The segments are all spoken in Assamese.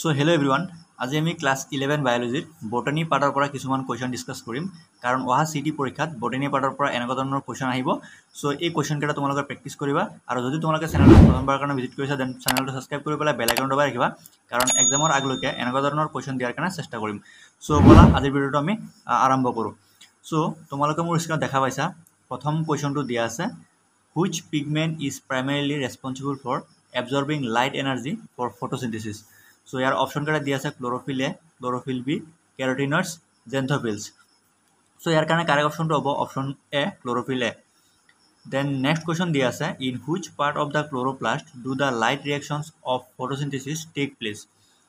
চ' হেল্ল' এভৰিৱান আজি আমি ক্লাছ ইলেভেন বায়'লজিত বটানী পাৰ্টৰ পৰা কিছুমান কুৱেশ্যন ডিছকাছ কৰিম। কাৰণ অহা চি টি পৰীক্ষাত বটানী পাৰ্টৰ পৰা এনেকুৱা ধৰণৰ কুৱেশ্যন আহিব। চ' এই কুৱেশ্যনকেইটা তোমালোকে প্ৰেক্টিছ কৰিবা। আৰু যদি তোমালোকে চেনেলটো প্ৰথমবাৰৰ কাৰণে ভিজিট কৰিছা দেন চেনেলটো ছাবস্ক্ৰাইব কৰি পেলাই বেল আইকন দবাই ৰাখিবা। কাৰণ এক্সামৰ আগলৈকে এনেকুৱা ধৰণৰ কুৱেশ্যন দিয়াৰ কাৰণে চেষ্টা কৰিম। চ' ব'লা আজিৰ ভিডিঅ'টো আমি আৰম্ভ কৰোঁ। চ' তোমালোকে মোৰ স্ক্ৰীণত দেখা পাইছা প্ৰথম কুৱেশ্যনটো দিয়া আছে which pigment is primarily responsible for absorbing light energy for photosynthesis so' ইয়াৰ অপশ্যনকেইটা দিয়া আছে chlorophyll A chlorophyll B carotenoids xanthophylls so' ইয়াৰ কাৰণে কাৰেক্ট অপশ্যনটো হ'ব option A chlorophyll A then next question দিয়া আছে in which part of the chloroplast do the light reactions of photosynthesis take place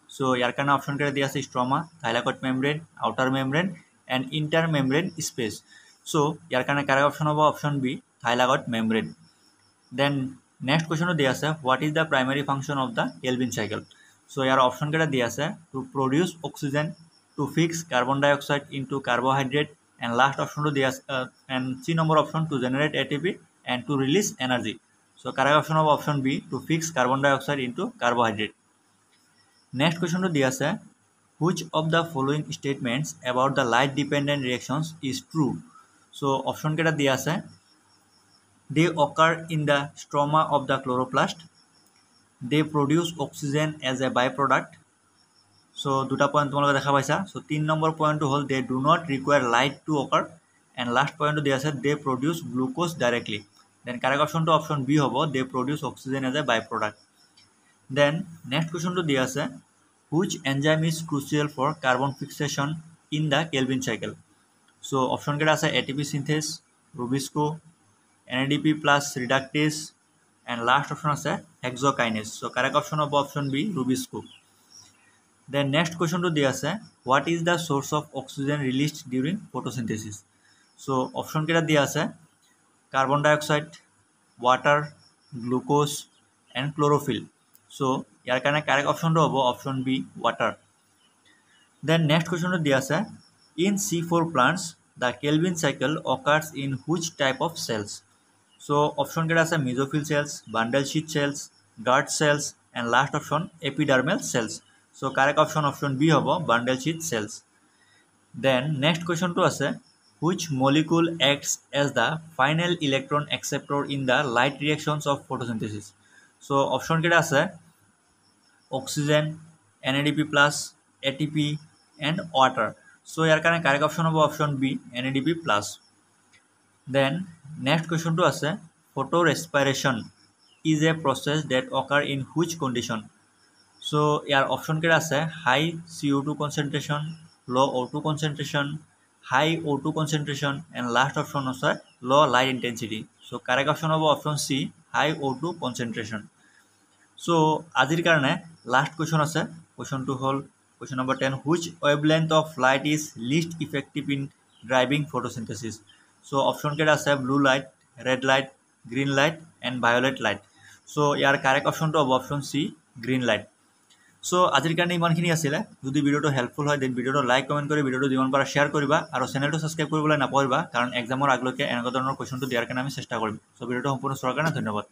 so' ইয়াৰ কাৰণে অপশ্যনকেইটা দিয়া আছে stroma thylakoid membrane outer membrane and inner membrane space so' ইয়াৰ কাৰণে কাৰেক্ট অপশ্যন হ'ব option B thylakoid membrane then next কুৱেশ্যনটো দিয়া আছে what is the primary function of the Calvin cycle so' ইয়াৰ অপশ্যনকেইটা দিয়া আছে to produce oxygen to fix carbon dioxide into carbohydrate and last অপশ্যনটো দিয়া আছে and three number option to generate A T P and to release energy so' correct option হ'ব option B to fix carbon dioxide to carbohydrate next কুৱেশ্যনটো দিয়া আছে which of the following statements about the light dependent reactions is true so' অপশ্যনকেইটা দিয়া আছে they occur in the stroma of the chloroplast they produce oxygen as a byproduct. So দুটা পইণ্ট তোমালোকে দেখা পাইছা। চ' তিনি নম্বৰ পইণ্টটো হ'ল they do not require light to occur and last পইণ্টটো দিয়া আছে they produce glucose directly then correct অপশ্যনটো অপশ্যন বি হ'ব they produce oxygen as a byproduct then next কুৱেশ্যনটো দিয়া আছে which enzyme is crucial for carbon fixation in the Calvin cycle so' অপশ্যনকেইটা আছে A T P synthase rubisco NADP plus reductase and last option আছে হেক্সকাইনেজ সো কারেক্ট অপশন হব option B rubisco then next কুয়েশনটো দিয়া আছে what is the source of oxygen released during photosynthesis so option কেটা দিয়া আছে carbon dioxide water glucose and chlorophyll so ইয়ার কারণে কারেক্ট অপশনটো হব option B water then next কুয়েশনটো দিয়া আছে in C four plants the Calvin cycle occurs in which type of cells so' অপশ্যনকেইটা আছে mesophyll cells bundle sheath cells guard cells and last option epidermal cells so' correct option option B হ'ব bundle sheath cells then next কুৱেশ্যনটো আছে which molecule acts as the final electron acceptor in the light reactions of photosynthesis so' অপশ্যনকেইটা আছে oxygen N A D P plus A T P and water so' ইয়াৰ কাৰণে কাৰেক্ট অপশ্যন হ'ব option B N A D P plus then next কুৱেশ্যনটো আছে photorespiration is a process that occur in which condition so' ইয়াৰ অপশ্যনকেইটা আছে high C O' two concentration low' O' two concentration high O' two concentration and last option আছে low' light intensity so' correct option হ'ব option C high O' two concentration so' আজিৰ কাৰণে লাষ্ট কুৱেশ্যন আছে কুৱেশ্যনটো হ'ল question number ten which wavelength of light is least effective in driving photosynthesis so' option কেইটা আছে blue light red light green light and violet light so' year correct অপশ্যনটো হ'ব option C green light so' আজিৰ কাৰণে ইমানখিনি আছিলে যদি ভিডিঅ'টো হেল্পফুল হয় দেন ভিডিঅ'টো লাইক কমেণ্ট কৰি ভিডিঅ'টো যিমান পাৰা শ্বেয়াৰ কৰিবা আৰু চেনেলটো ছাবস্ক্ৰাইব কৰিবলৈ নাপাহৰিবা কাৰণ এক্সামৰ আগলৈকে এনেকুৱা ধৰণৰ কুৱেশ্যনটো দিয়াৰ কাৰণে আমি চেষ্টা কৰিম চ' ভিডিঅ'টো সম্পূৰ্ণ চোৱাৰ কাৰণে ধন্যবাদ